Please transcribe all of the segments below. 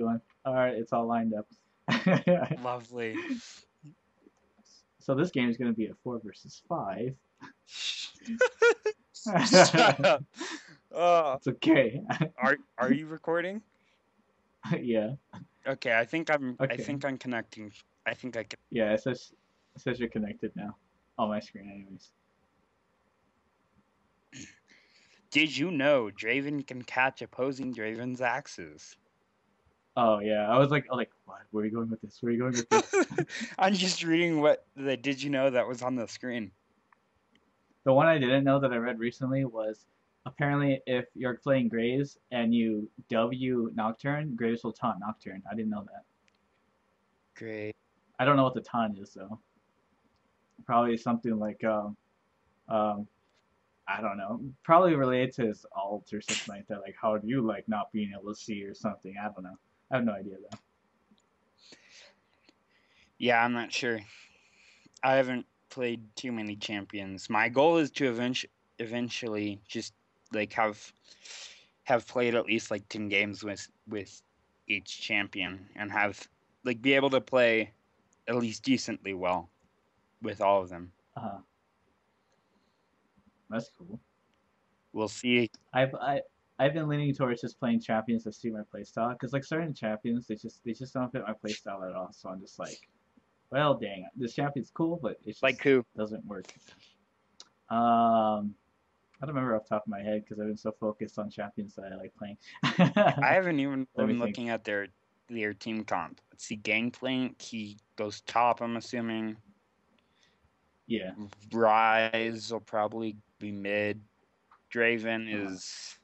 All right, it's all lined up. Lovely. so this game is going to be a four versus five. Shut up. Oh, It's okay. are are you recording? yeah, Okay, I think I'm. I think I'm connecting. I think I can. yeah. It says it says you're connected now on my screen, anyways. Did you know Draven can catch opposing Draven's axes? Oh yeah, I was like, I was like, what? Where are you going with this? Where are you going with this? I'm just reading what the did you know that was on the screen. The one I didn't know that I read recently was apparently if you're playing Graves and you W Nocturne, Graves will taunt Nocturne. I didn't know that. Great. I don't know what the taunt is though. Probably something like um, um, I don't know. Probably related to his alt or something like that. Like how do you like not being able to see or something? I don't know. I have no idea though. Yeah, I'm not sure. I haven't played too many champions. My goal is to eventu- eventually just like have have played at least like 10 games with with each champion and have like be able to play at least decently well with all of them. Uh, huh. that's cool. We'll see. I've I I've been leaning towards just playing champions that suit my playstyle because like certain champions they just they just don't fit my playstyle at all. So I'm just like, well, dang, this champion's cool, but it just Like who? doesn't work. Um, I don't remember off the top of my head because I've been so focused on champions that I like playing. I haven't even been looking at their their team comp. Let's see, Gangplank, he goes top, I'm assuming. yeah, Ryze will probably be mid. Draven Uh-huh. is.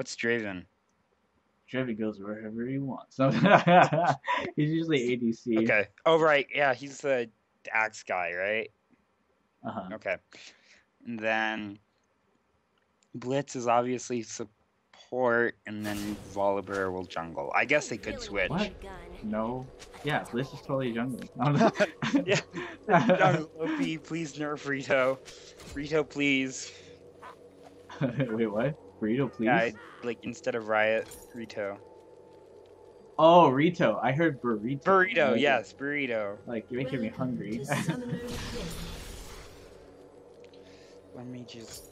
What's Draven? Trevi goes wherever he wants. He's usually ADC. Okay. Oh, right. Yeah, he's the axe guy, right? Uh-huh. Okay. And then Blitz is obviously support, and then Volibear will jungle. I guess they could switch. What? No. Yeah, Blitz is totally jungling. Yeah. Jungle OP, please nerf Rito. Rito, please. Wait, what? Burrito, please. Yeah, I- like instead of Riot, Rito. Oh, Rito. I heard burrito. Burrito, Like- yes, burrito. Like you're making me hungry. Let me just.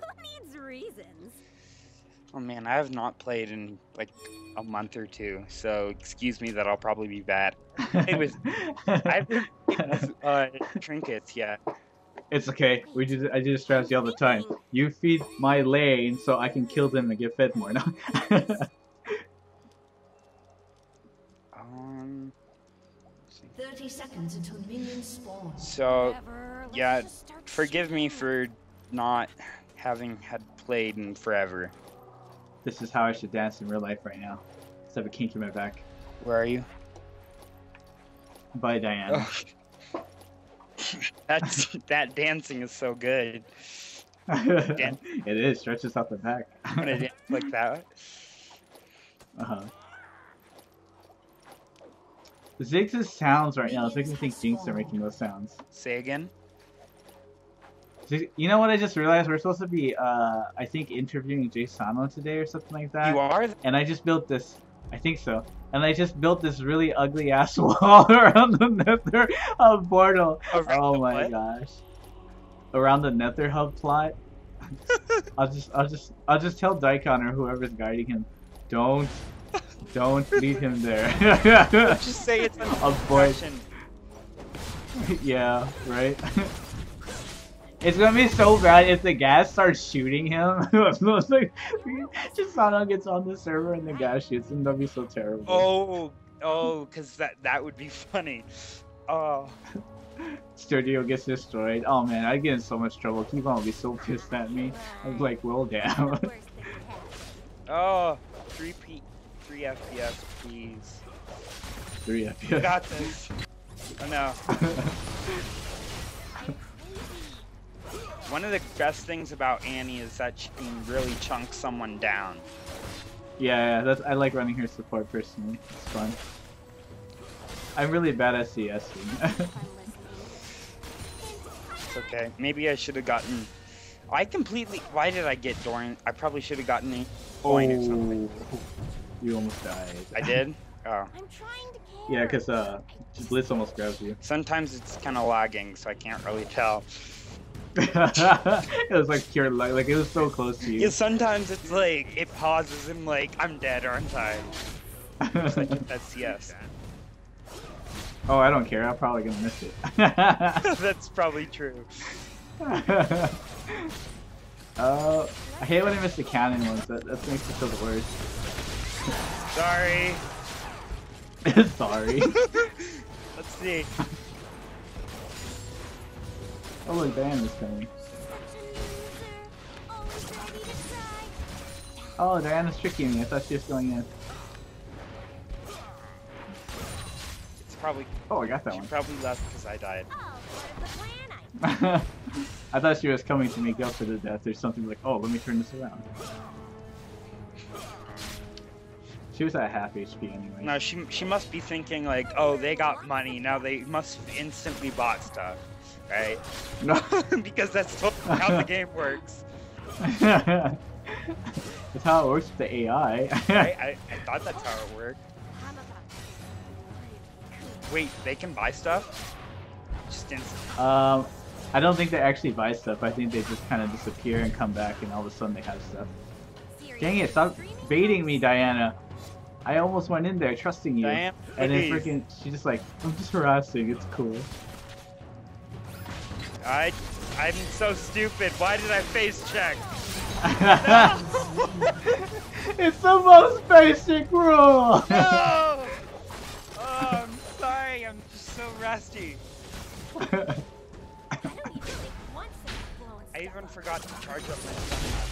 Who needs reasons? Oh man, I have not played in like a month or two, so excuse me that I'll probably be bad. It was- I've been playing with, uh, trinkets yet. It's okay. We do. I do this strategy all the time. You feed my lane so I can kill them and get fed more. No. Um. 30 seconds until minions spawn. So yeah, forgive me for not having had played in forever. this is how I should dance in real life right now. Instead of a kink in my back. Where are you? Bye, Diana. Oh. That's that dancing is so good. it is. Stretches out the back. I'm gonna dance like that. Uh-huh. Ziggs' sounds right now making me think Jinx are making those sounds. Say again. You know what I just realized? We're supposed to be, uh, I think, interviewing Jsano today or something like that. You are. And I just built this. I think so. And I just built this really ugly ass wall around the Nether Hub portal. Around oh my what? gosh. Around the Nether Hub plot. I'll just, I'll just, I'll just tell Daikon or whoever's guiding him, don't, don't leave him there. Just say it's an Avoid. yeah, right. It's gonna be so bad if the gas starts shooting him. like, Jsano gets on the server and the gas shoots him. That'd be so terrible. Oh, oh, because that that would be funny. Oh, Studio gets destroyed. Oh man, I get in so much trouble. Keep on be so pissed at me. I'm like, well, down. Worse than hell. oh, three P, three FPS, please. Three You FPS. got this. Oh no. One of the best things about Annie is that she can really chunk someone down. yeah, yeah, that's I like running her support personally. It's fun. I'm really bad at CS. It's okay. Maybe I should have gotten. I completely. Why did I get Doran? I probably should have gotten a coin or something. Oh. You almost died. I did. Oh. I'm trying to. Yeah, because uh, Blitz almost grabs you. Sometimes it's kind of lagging, so I can't really tell. it was like pure luck. Like it was so close to you. Yeah, sometimes it's like it pauses and like I'm dead, aren't I? Like, that's yes. oh, I don't care. I'm probably gonna miss it. that's probably true. uh, I hate when I miss the cannon ones. That that makes me feel the worst. Sorry. Sorry. Let's see. Oh look, Diana's coming. Such a loser. Always ready to try. Oh, Diana's tricking me. I thought she was going in. It's probably Oh, I got that she one. probably left because I died. Oh, part of the plan, I I thought she was coming to make up for the death or something like, oh, let me turn this around. She was at half HP anyway. No, she she must be thinking like, oh, they got money now. They must instantly bought stuff, right? No. because that's how the game works. That's how it works with the AI. Right? I, I thought that's how it worked. I'm about to. Wait, they can buy stuff? Just instant. um, I don't think they actually buy stuff. I think they just kind of disappear and come back, and all of a sudden they have stuff. Dang it! Stop baiting me, Diana. I almost went in there trusting you, and then freaking, she's just like, I'm just harassing. It's cool. I I'm so stupid. Why did I face check? it's the most basic rule. No! Oh, I'm sorry. I'm just so rusty. Enemy really wants to influence I even forgot to charge up my stamina.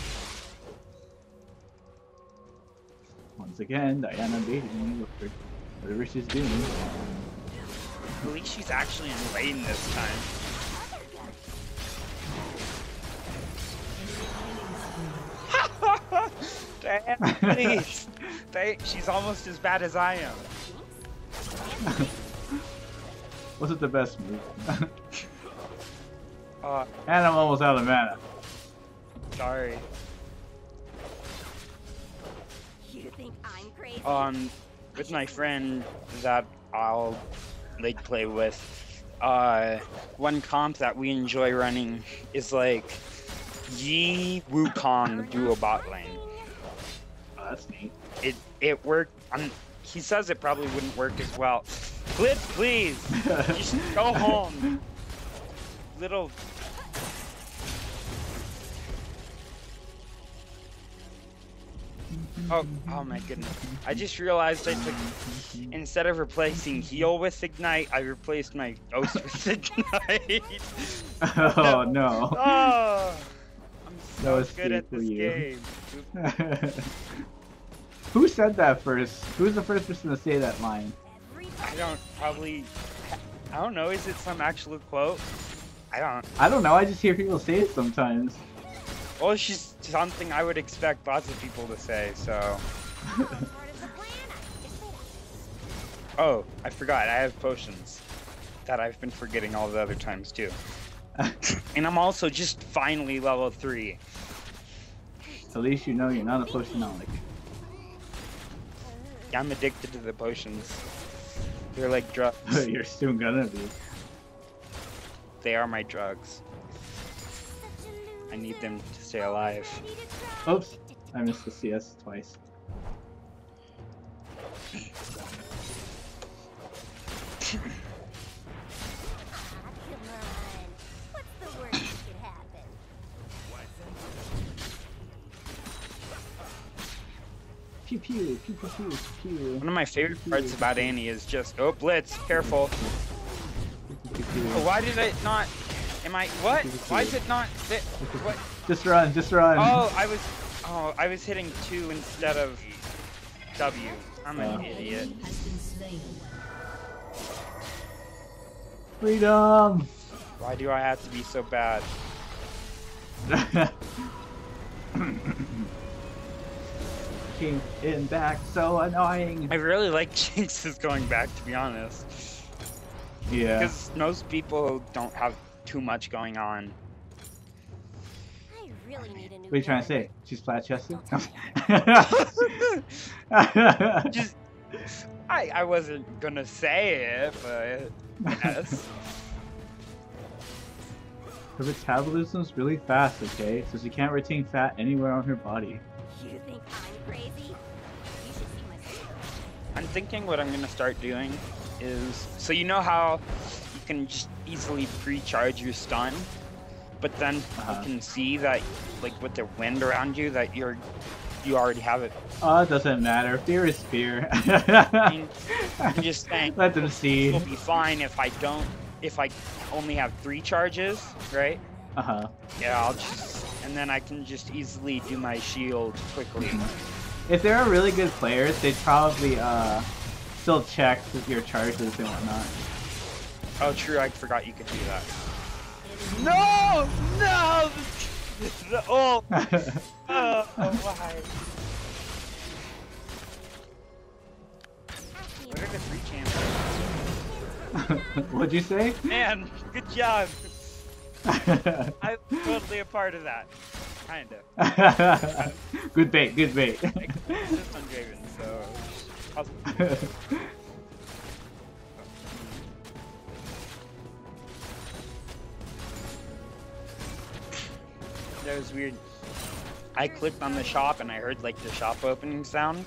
Once again, Diana baiting me with her, whatever she's doing. At least she's actually in lane this time. Diana, please. They, she's almost as bad as I am. Was it the best move. Uh, and I'm almost out of mana. sorry. You think I'm crazy? um with my friend that I'll like play with uh one comp that we enjoy running is like Yi Wukong duo bot lane. Oh, that's neat. It it worked um, he says it probably wouldn't work as well. Blitz please just go home. Little Oh, oh my goodness. I just realized I took, instead of replacing heal with ignite, I replaced my ghost with ignite. oh no. Oh, I'm so was good at this you. game. Who said that first? Who's the first person to say that line? I don't probably, I don't know, is it some actual quote? I don't, I don't know. I just hear people say it sometimes. well, it's just something I would expect lots of people to say, so. Part of the plan, I just said Oh, I forgot, I have potions that I've been forgetting all the other times too. And I'm also just finally level 3. At least you know you're not a potionaholic. I'm addicted to the potions. They're like drugs. you're soon gonna be. they are my drugs. I need them to stay alive. Ready to try. Oops. I missed the CS twice. Pew pew pew pew pew pew. One of my favorite parts about Annie is just, oh, Blitz, careful. pew, pew. Oh, why did it not? Am I what? Why is it not? Fit? What? Just run, just run. Oh, I was. Oh, I was hitting two instead of W. I'm an idiot. Has been slain. Freedom. Why do I have to be so bad? Came in back, so annoying. I really like Jinx's going back, to be honest. Yeah. Because most people don't have too much going on. I really need a new What are you trying to say? She's flat chested? just I I wasn't gonna say it, but yes. Her metabolism's really fast, okay? So she can't retain fat anywhere on her body. You think I'm crazy? You should see my. I'm thinking what I'm gonna start doing is so you know how you can just easily pre-charge your stun, but then Uh-huh. you can see that like with the wind around you that you're you already have it. Oh, it doesn't matter. Fear is fear. mean, I'm just saying Let them see. it'll be fine if I don't if I only have three charges, right? Uh huh. Yeah, I'll just and then I can just easily do my shield quickly. If there are really good players, they'd probably uh still check your charges and whatnot. Oh, true. I forgot you could do that. No, no. The, oh, oh, why? What are the three champions? What'd you say? Man, good job. I'm totally a part of that. Kinda. good bait, good bait. Like, just on Draven, so. That was weird. I clicked on the shop and I heard like the shop opening sound,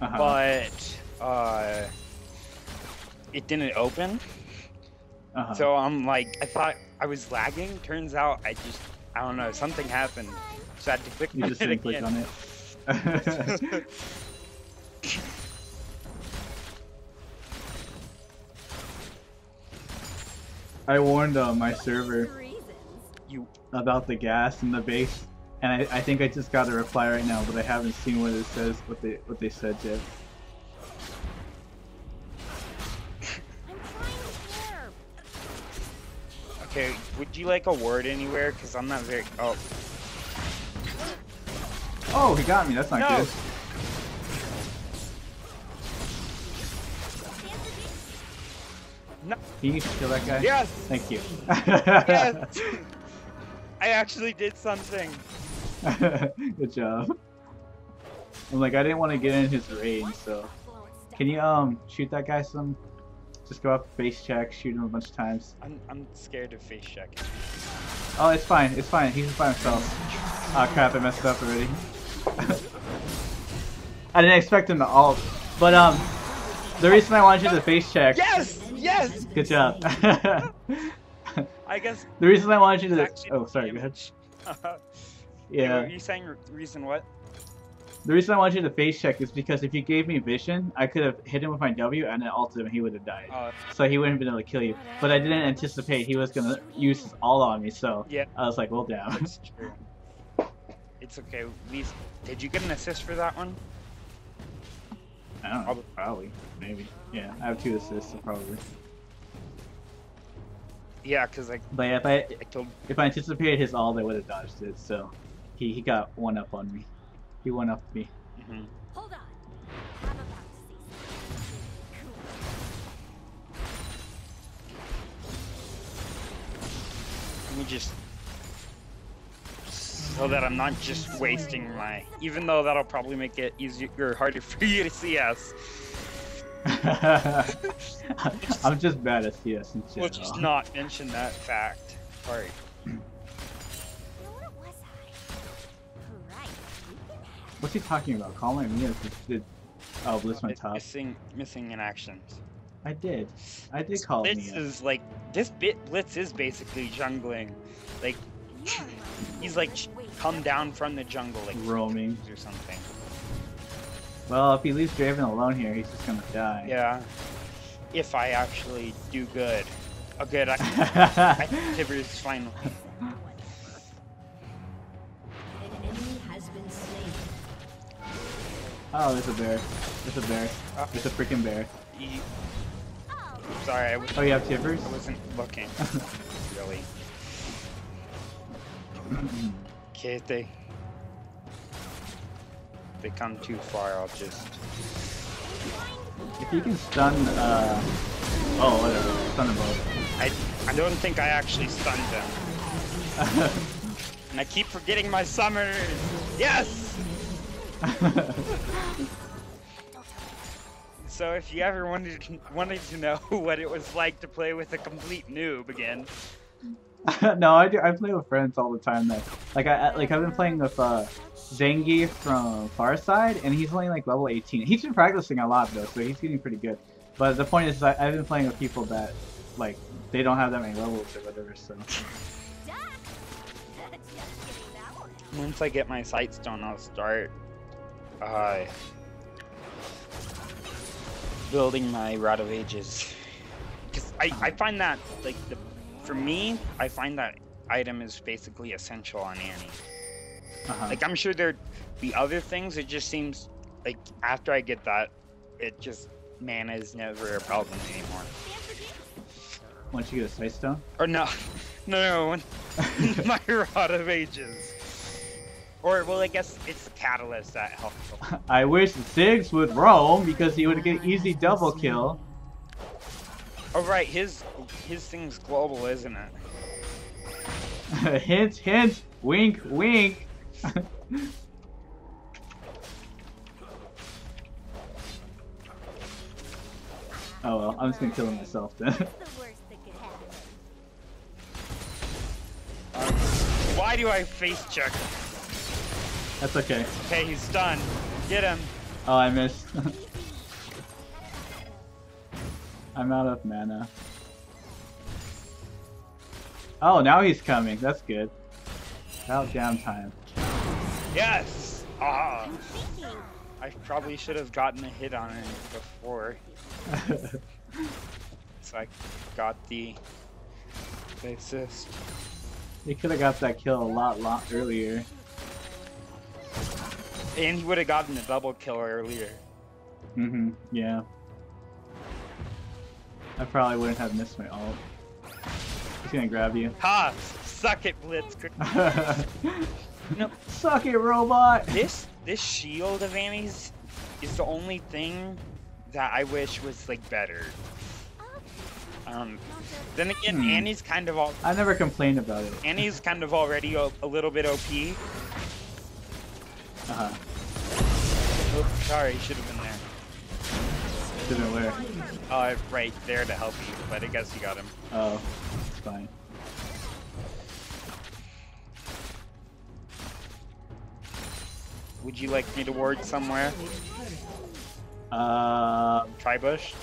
Uh-huh. but uh, it didn't open. Uh-huh. So I'm like, I thought I was lagging. Turns out I just, I don't know, something happened. So I had to click you on just it didn't click again. on it. I warned uh, my server you, about the gas in the base, and I, I think I just got a reply right now, but I haven't seen what it says, what they what they said yet. Okay, would you like a word anywhere? Cause I'm not very. Oh, Oh, he got me. That's not No. good. no, Can you kill that guy? yes, Thank you. yes. I actually did something. Good job. I'm like, I didn't want to get in his range, so. Can you um shoot that guy some? Just go up, face check, shoot him a bunch of times. I'm, I'm scared of face check. Oh, it's fine, it's fine. He's by himself. Ah, crap, I messed up already. I didn't expect him to ult, but um, the reason I wanted you to face check. Yes, yes. Good job. I guess. the reason I wanted you to. Oh, sorry. Go ahead. damage. Yeah. Were you saying re- reason what? The reason I wanted you to face check is because if you gave me vision, I could have hit him with my W and then ulted him and he would have died. Uh, So he wouldn't have been able to kill you. But I didn't anticipate he was gonna use his all on me, so yeah, I was like, well, damn. that's true. It's okay. Least, did you get an assist for that one? I don't know. Probably. Maybe. Yeah, I have two assists, so probably. Yeah, cause like But yeah, if I I killed. if I anticipated his all, I would have dodged it. So he he got one up on me. He went up me. mhm. Hold on. I'm about to see something. Let me just. So that I'm not just wasting my. Even though that'll probably make it easier or harder for you to see us. I'm just bad at CS in We'll general. just not mention that fact. Alright. What's he talking about? Calling me as did. Oh, Blitz my top. Missing, missing in actions. I did. I did call Blitz me. is like this bit. Blitz is basically jungling. Like he's like come down from the jungle like Roaming. or something. Well, if he leaves Draven alone here, he's just gonna die. Yeah. If I actually do good, a good I, I Yeah. Tibbers final. Oh, there's a bear. There's a bear. Uh, There's a freaking bear. e- Oh, sorry, I, was, Oh, you have Tibbers? I wasn't looking. really. Okay, if they they come too far, I'll just. if you can stun, uh, oh whatever, stun them both. I I don't think I actually stunned them. And I keep forgetting my summers. Yes! So if you ever wanted to, wanted to know what it was like to play with a complete noob again, no, I do. I play with friends all the time. That like I I- like I've been playing with uh Zangief from Farside, and he's only like level 18. He's been practicing a lot though, so he's getting pretty good. But the point is, I, I've been playing with people that like they don't have that many levels or whatever. So Duck! Just kidding, that won't happen. once I get my sights stone, I'll start uh, building my Rod of Ages. Because I, I find that, like, the, for me, I find that item is basically essential on Annie. uh-huh. Like, I'm sure there'd be other things, it just seems like after I get that, it just, mana is never a problem anymore. once you get a sight stone. Or no, no, no, my Rod of Ages. Or, well, I guess it's the catalyst that helps. I wish Ziggs would roam because he would get ah, easy double kill. Oh right, his his thing's global, isn't it? hint, hint, wink, wink. oh well, I'm just gonna kill him myself then. What's the worst that could happen? Why do I face check? That's okay. Okay, he's stunned. Get him. Oh, I missed. I'm out of mana. Oh, now he's coming. That's good. About jam time. Yes. Ah. I probably should have gotten a hit on it before, so I got the the assist. he could have got that kill a lot, lot earlier. And he would have gotten a double kill earlier. Mm-hmm. Yeah. I probably wouldn't have missed my ult. He's gonna grab you. Ha! Suck it, Blitz. No. Suck it, robot! This this shield of Annie's is the only thing that I wish was like better. Um, then again, Hmm. Annie's kind of all I never complained about it. Annie's kind of already a, a little bit OP. Uh-huh. Oops, sorry, should have been there. Didn't wear. Uh, right there to help you, but I guess you got him. Oh, it's fine. Would you like me to ward somewhere? Uh, Try bush?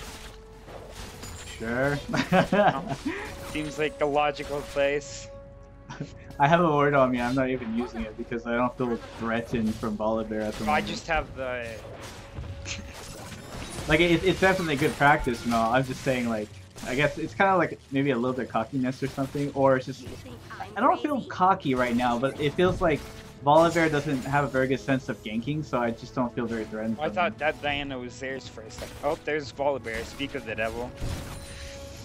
sure. Seems like a logical place. I have a word on me. I'm not even using it because I don't feel threatened from Volibear at the Oh, I just have the. like it, it's definitely good practice and all. I'm just saying like I guess it's kind of like maybe a little bit cockiness or something, or it's just I'm don't feel cocky right now, but it feels like Volibear doesn't have a very good sense of ganking, so I just don't feel very threatened. I thought that Diana was theirs for a second. Oh, there's Volibear. Speak of the devil.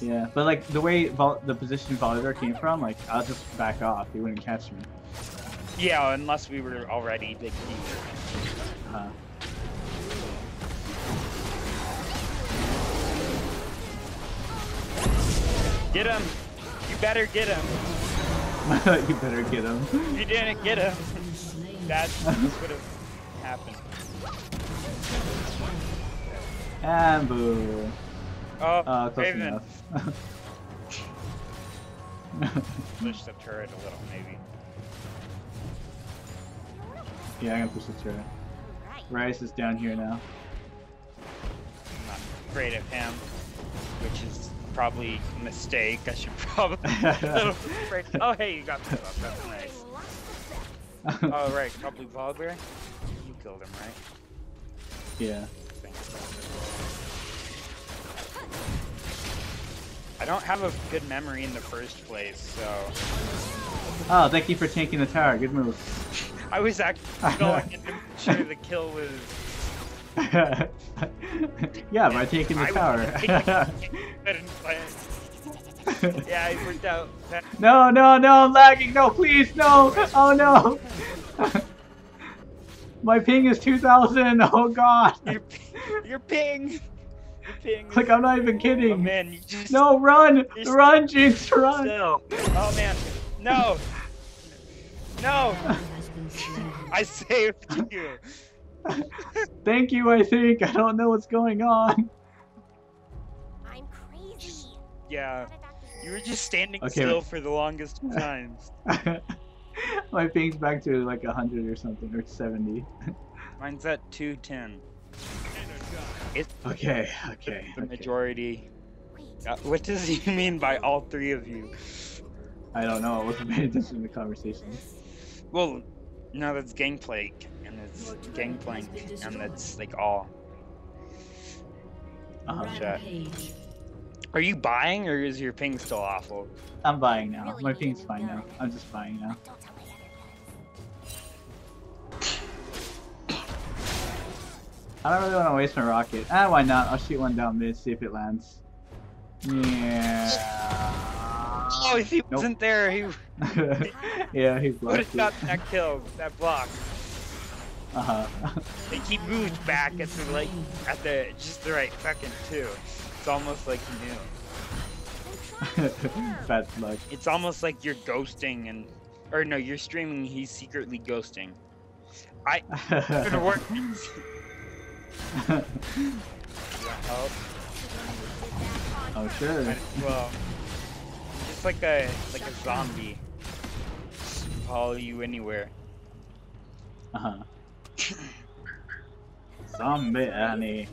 Yeah, but like the way Vol- the position Volibear came from, like I'll just back off. He wouldn't catch me. Yeah, unless we were already big team. Uh, Get him! You better get him! you better get him. If you didn't get him, that this would have happened. And boo. Oh, Uh, close Raven. enough. Push the turret a little, maybe. yeah, I'm gonna push the turret. Ryze is down here now. I'm not afraid of him, which is probably a mistake. I should probably. Oh, hey, you got me up. That's nice. Oh, right, probably Volibear. You killed him, right? yeah. I don't have a good memory in the first place, so Oh, thank you for tanking the tower. Good move. I was actually going to make sure the kill was. yeah, by taking the I tower. couldn't play it. Yeah, it worked out. No, no, no, I'm lagging. No, please, no. Oh no. My ping is 2000. Oh god. Your, your ping. Your ping. Like I'm not even Oh kidding. man, you just. No, run, You're run, Jinx, run. Still. Oh man, no. No, Has been slain. I saved you. Thank you, I think. I don't know what's going on. I'm crazy. Yeah, Not a doctor. you were just standing Okay, still for the longest of times. My ping's back to like 100 or something, or 70. Mine's at 210. Okay, okay. The okay. majority. Uh, what does he mean by all three of you? I don't know. I wasn't paying attention to the conversation. Well, no, that's gangplank, and it's Your gangplank, and destroyed. that's like all. Uh-huh. chat. Rampage. Are you buying, or is your ping still awful? I'm buying now. My ping's fine now. I'm just buying now. I don't really want to waste my rocket. Ah, why not? I'll shoot one down mid, see if it lands. Yeah. Oh, if he Nope. wasn't there, he yeah, he would blocked have it. got that kill, that block. Uh-huh. Like he moved back at the like at the just the right second too. It's almost like he knew. Bad luck. It's almost like you're ghosting and, or no, you're streaming. He's secretly ghosting. I. It's gonna work. oh, sure. well. Just like a like a zombie. Just follow you anywhere. Uh-huh. Zombie Annie.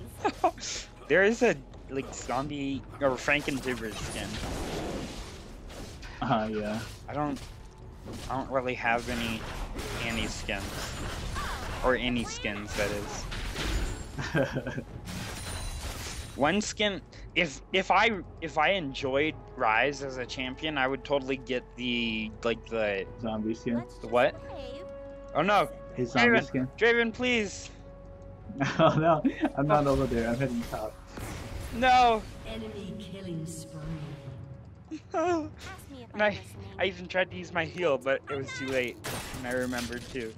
there is a like zombie or Franken skin. Uh-huh, yeah. I don't I don't really have any Annie skins. Or any skins that is. One skin if if I if I enjoyed Ryze as a champion, I would totally get the like the Zombie skin. The what? Oh no, His zombie Draven. skin. Draven please. Oh no, I'm not over there. I'm heading top. No. Enemy killing spree. and Ask I, I even tried to use my heal, but it was too late. And I remembered too.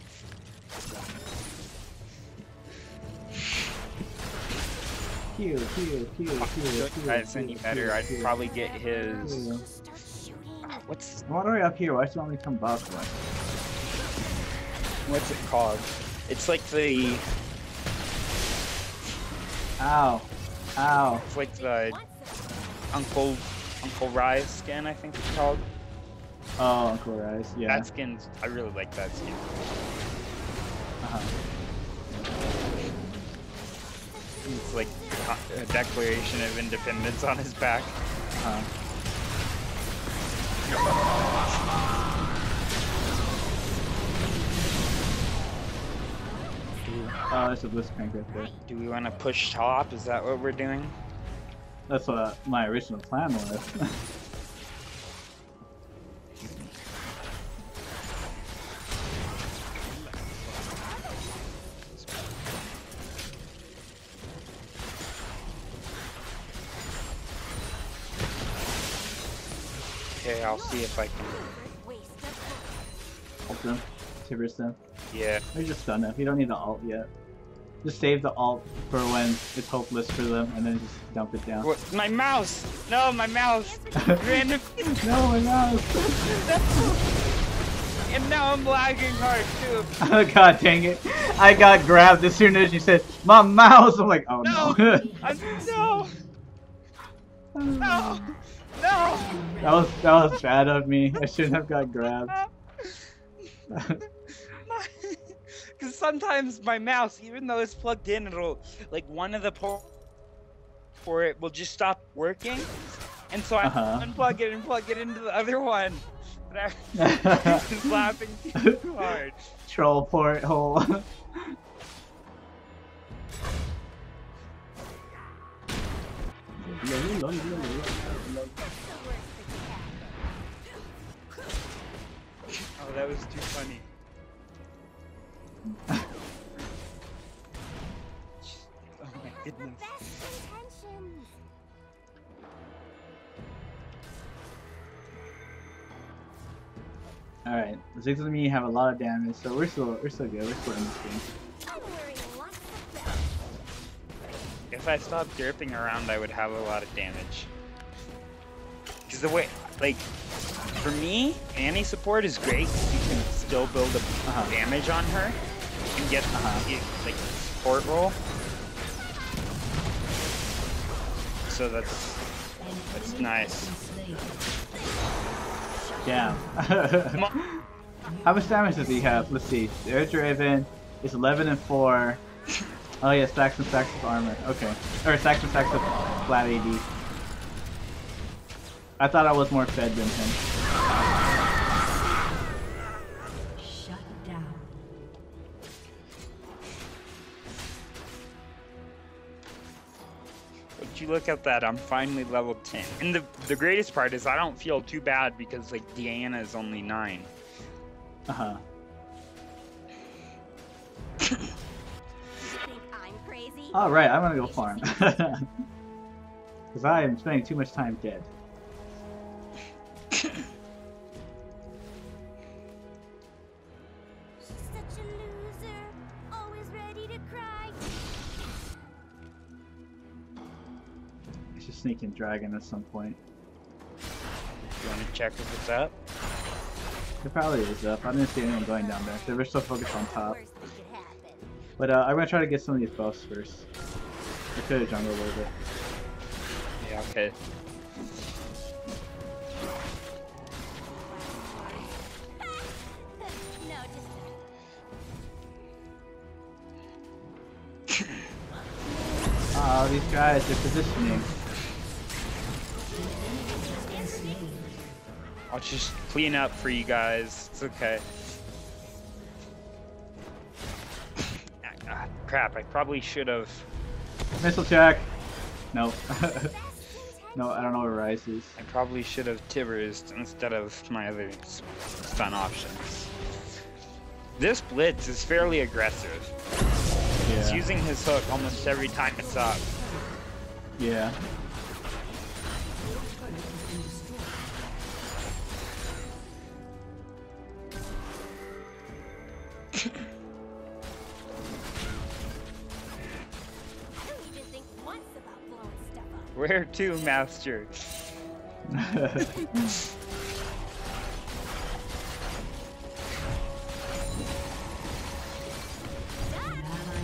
Heal, heal, heal, heal, heal. That's any better. I'd probably get his. Yeah. Just start shooting. What's Why are we up here? Why should only come back one? what's it called? It's like the Ow. Ow. it's like the Uncle Uncle Ryze skin. I think it's called. Oh, Uncle Ryze. Yeah. That skin's. I really like that skin. Uh-huh. It's like a Declaration of Independence on his back. Oh, there's a Blitzcrank right there. Do we want to push top? Is that what we're doing? That's what my original plan was. I'll see if I can. Ult them. Tibbers them. Yeah. Or just stun them. You don't need the alt yet. Just save the alt for when it's hopeless for them and then just dump it down. What? My mouse! No, my mouse! Random. no, my mouse! and now I'm lagging hard too. oh god dang it. I got grabbed as soon as you said, my mouse! I'm like, oh no. No. I'm, no! No! No! that was that was bad of me. I shouldn't have got grabbed. Because sometimes my mouse, even though it's plugged in, it'll like one of the port for it will just stop working, and so I Uh-huh. unplug it and plug it into the other one. But I was laughing too hard. Troll port hole. Oh, that was too funny. oh my goodness. Alright, the six of me have a lot of damage, so we're still we're still good. We're still in this game. If I stopped derping around, I would have a lot of damage. Because the way, like, for me, Annie support is great. You can still build a Uh-huh. damage on her and get Uh-huh. get, like support roll. So that's that's nice. Damn. How much damage does he have? Let's see. Air Draven is 11 and 4. Oh yeah, stacks and stacks of armor. Okay. Or stacks and stacks of flat AD. I thought I was more fed than him. Shut down. But you look at that, I'm finally level 10. And the the greatest part is I don't feel too bad because like Diana is only nine. Uh Alright, I'm gonna go farm. Because I am spending too much time dead. She's such a loser, always ready to cry. I should sneak in Dragon at some point. You want to check if it's up? It probably is up. I didn't see anyone going down there. They were still focused on top. But uh, I'm gonna try to get some of these buffs first. I could have jungle a little bit. Yeah, okay. Oh, these guys, they're positioning. I'll just clean up for you guys. It's okay. Crap, I probably should have. Missile check! No. no, I don't know where Ryze is. I probably should have Tibbers instead of my other stun options. This blitz is fairly aggressive. He's using his hook almost every time it's up. Yeah. Where to, Master? An ally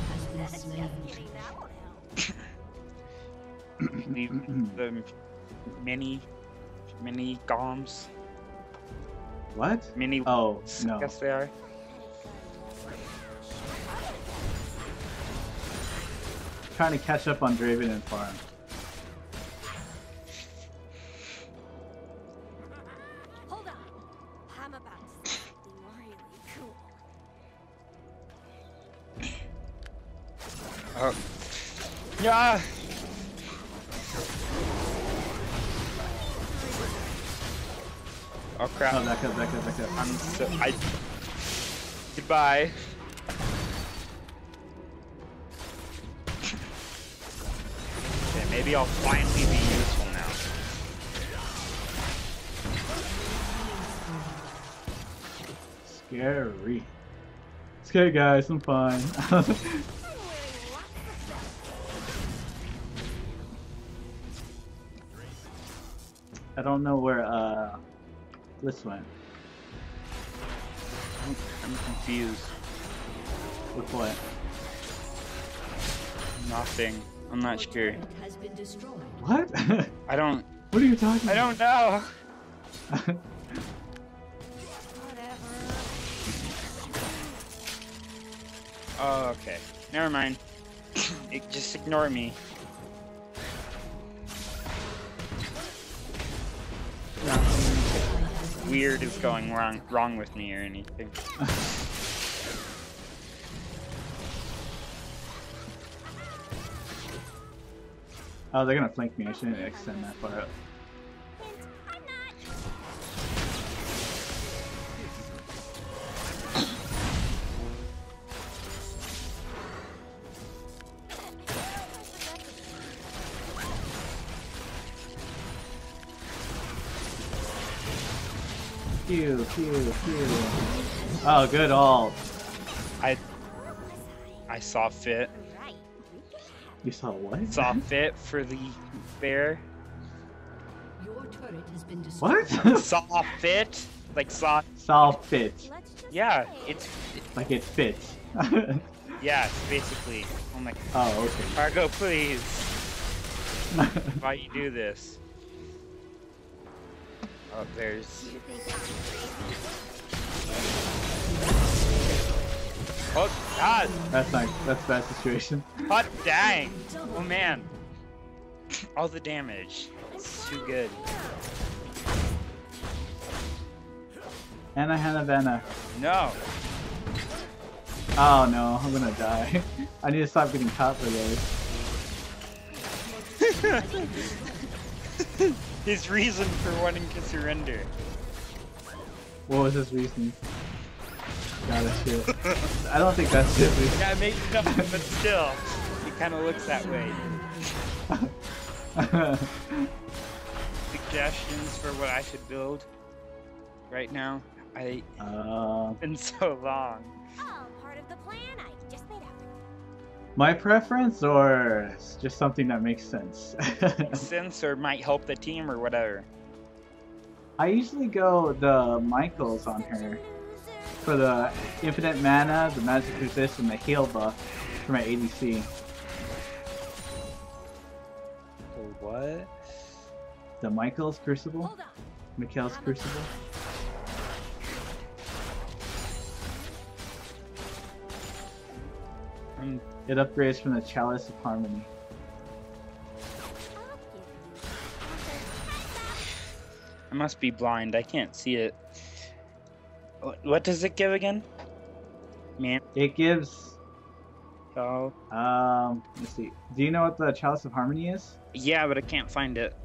has been slain. Kidding, that won't help. Leave the mini, mini goms, what? mini. Oh, no. guess they are. Trying to catch up on Draven and farm. Yeah. Oh crap. Oh, back up, back up, back up. I'm so I. Goodbye. Okay, maybe I'll finally be useful now. Scary. Scary guys, I'm fine. I don't know where uh this went. I'm, I'm confused. With what? Nothing. I'm not Your sure. turret has been destroyed. What? what I don't. What are you talking I don't know. don't Oh, okay. Never mind. It- just ignore me. Weird is going wrong wrong with me or anything. oh, they're gonna flank me. I shouldn't extend that far up. Pew, pew, pew. Oh, good ult. I I saw fit. I? Right. We can have You saw what? Saw fit for the bear. Your turret has been destroyed. What? Saw fit. Like saw saw fit. Yeah, it's Like it fits. yeah, it's basically. Oh my god. oh, okay. cargo, please. Why you do this? Oh, there's. You think I'm crazy? Oh God! That's not. That's a bad situation. Hot dang! Oh man! All the damage. It's too good. Anna Hannah Vanna. No! Oh no, I'm gonna die. I need to stop getting caught for those. His reason for wanting to surrender. What was his reason? Got it, shit. I don't think that's it. dude. Yeah, maybe not, but still, he kind of looks that way. Suggestions for what I should build right now? I uh, been so long. All part of the plan I just made up. My preference, or just something that makes sense. Sense or might help the team or whatever. I usually go the Mikhail's on her for the infinite mana, the magic resist, and the heal buff for my ADC. What? The Mikhail's Crucible, Hold on. Mikhail's Crucible. Um, It upgrades from the Chalice of Harmony. I'll give you I must be blind. I can't see it. What, does it give again? Man, It gives. oh. Um, let's see. Do you know what the Chalice of Harmony is? Yeah, but I can't find it.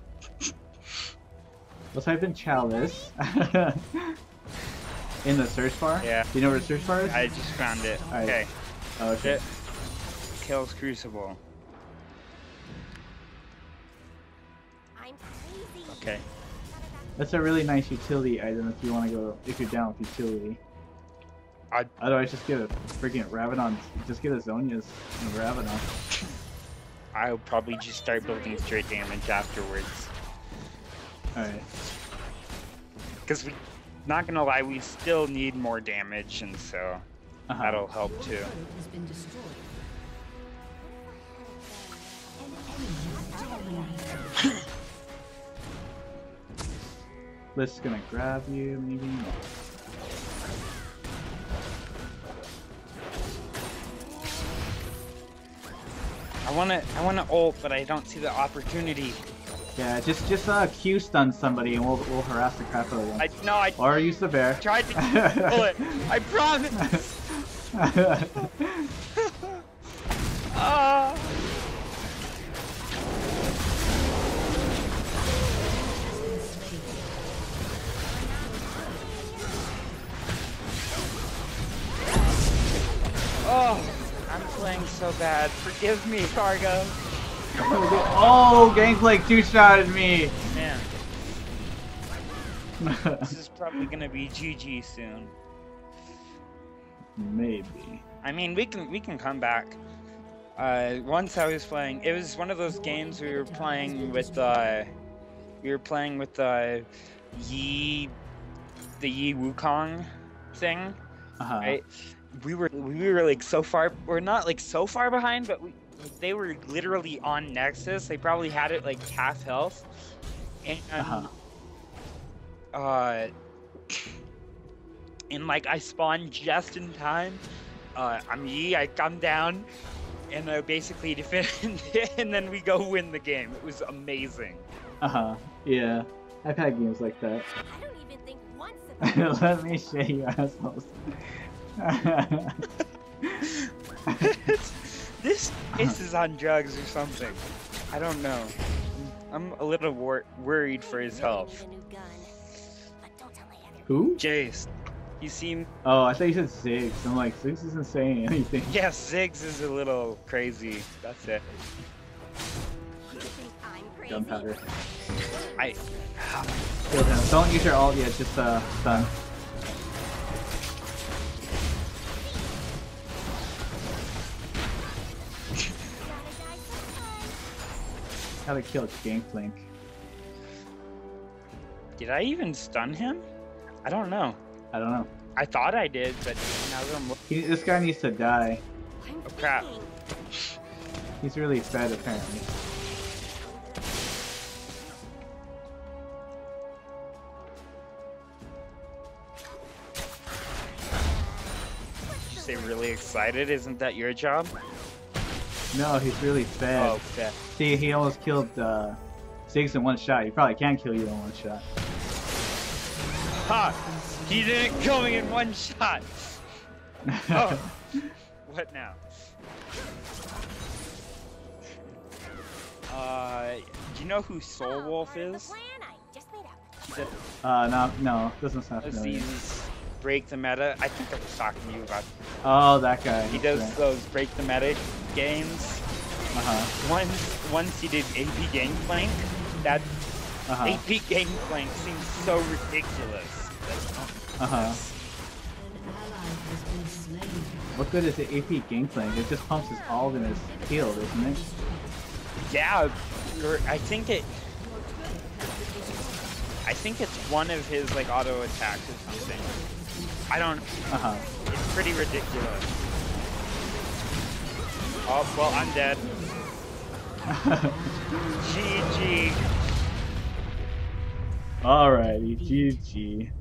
Let's type in Chalice in the search bar. Yeah. Do you know where the search bar is? I just found it. Alright. Okay. Oh, okay. It kills Crucible. I'm crazy. Okay. That's a really nice utility item if you want to go. If you're down with utility. I- Otherwise, just get a freaking Rabadon. Just get a Zhonya's and a Rabadon. I'll probably just start building straight damage afterwards. Alright. Because we, not gonna lie, we still need more damage, and so Uh-huh. that'll help Your too. is gonna grab you, maybe. I wanna, I wanna ult, but I don't see the opportunity. Yeah, just just uh Q stun somebody and we'll we'll harass the crap out of them. I no, I Or use the bear. tried to pull it. I promise. so bad. Forgive me, Fargo. oh, Gangplank two shotted me. Man, this is probably gonna be GG soon. Maybe. I mean, we can we can come back. Uh, once I was playing, it was one of those games we were playing with. Uh, we were playing with the Yi, the Yi Wukong thing, Uh-huh. right? We were we were like so far. We're not like so far behind, but we they were literally on Nexus. They probably had it like half health, and Uh-huh. uh, and like I spawned just in time. Uh, I'm Yi. I come down, and I basically defend, and then we go win the game. It was amazing. Uh-huh. Yeah. I've had games like that. I don't even think once. Let me show you assholes. this this is on drugs or something. I don't know. I'm a little wor- worried for his health. need a new gun. But don't tell my other Who? Jayce, you seem Oh, I thought you said Ziggs. I'm like, Ziggs isn't saying anything. yes, Ziggs is a little crazy. That's it. Gunpowder. I Kill him. Don't use your ult yet, just uh, stun. Sometime. Gotta kill Gangplank. did I even stun him? I don't know. I don't know. I thought I did, but now that I'm looking, He, this guy needs to die. Oh, crap. He's really fed apparently. you say really excited. Isn't that your job? No, he's really fed. Oh, okay. See, he almost killed uh, Ziggs in one shot. He probably can kill you in one shot. Ha! He didn't kill me in one shot. Oh. What now? Uh, do you know who Soul Wolf part of the is? plan I just made up. He does uh, no, no, doesn't sound does familiar. these break the meta. I think I was talking to you about. Oh, that guy. He does those break the meta games. Uh huh. Once once he did AP Gangplank. That Uh huh. AP Gangplank seems so ridiculous. Uh huh. An ally has been slain. What good is the AP Gangplank? It just pumps his ult in his shield, isn't it? Yeah, or I think it. I think it's one of his like auto attacks or something. I don't. Uh huh. It's pretty ridiculous. Oh well, I'm dead. GG. Alrighty, GG.